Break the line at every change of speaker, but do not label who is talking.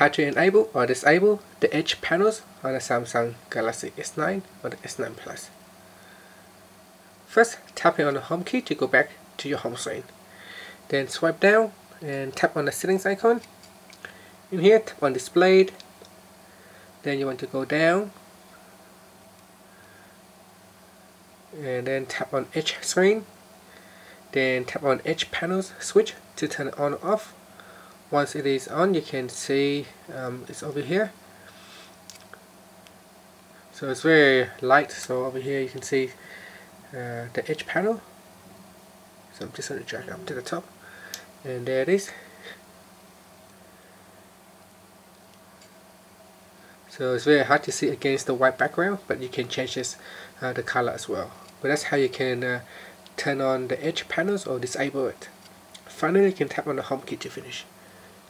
how to enable or disable the edge panels on the Samsung Galaxy S9 or the S9 Plus. First, tap on the home key to go back to your home screen. Then swipe down and tap on the settings icon. In here, tap on displayed. Then you want to go down. And then tap on edge screen. Then tap on edge panels switch to turn it on or off. Once it is on, you can see um, it's over here. So it's very light, so over here you can see uh, the edge panel. So I'm just going to drag it up to the top and there it is. So it's very hard to see against the white background but you can change this uh, the color as well. But that's how you can uh, turn on the edge panels or disable it. Finally you can tap on the home key to finish